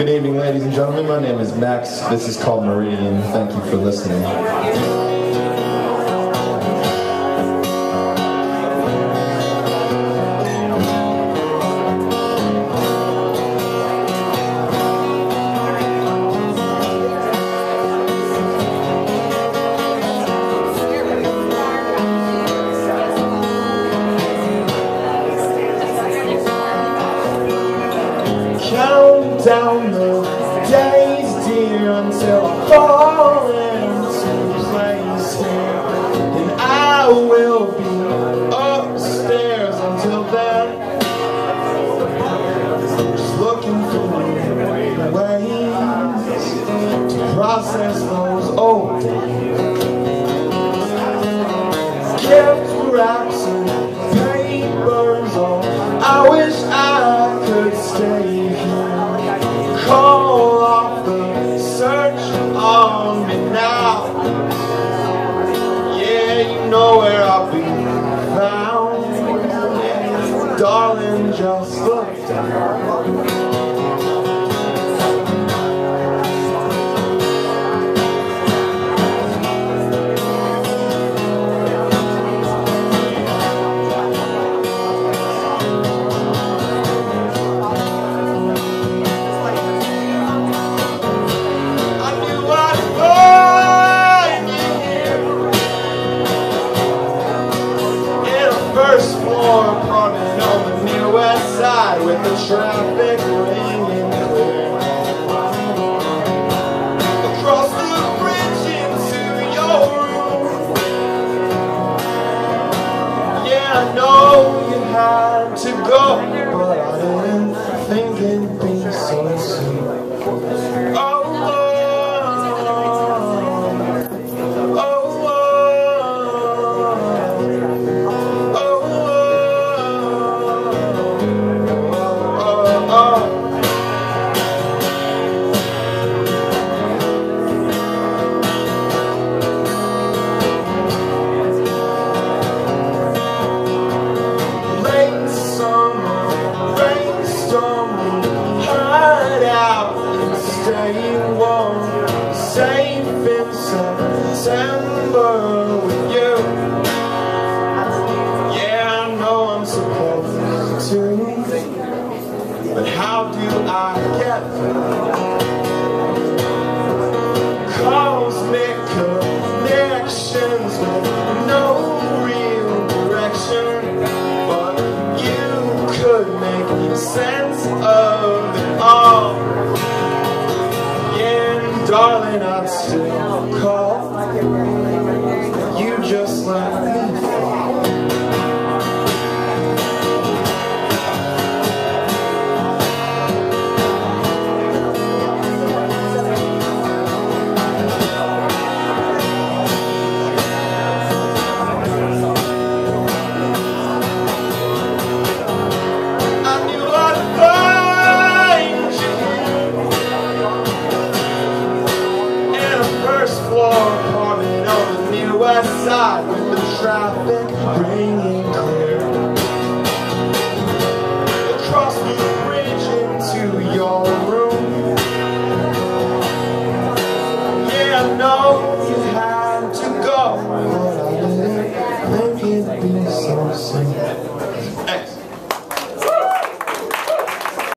Good evening, ladies and gentlemen. My name is Max. This is called Meridian. Thank you for listening. Down the days, dear, until I fall into place here. And I will be upstairs until then. Just looking for ways to process those old days. And know where I'll be found. Darling, just look down. First floor apartment on the near west side with the traffic ringing clear. Across the bridge into your room. Yeah, I know you had to go, but I didn't think it'd be warm, safe in September with you. Yeah, I know I'm supposed to, but how do I get? Cosmic connections with no real direction, but you could make sense of it all. Darling, I'd still traffic ringing clear. Across the bridge into your room. Yeah, I know you had to go, but I be so soon.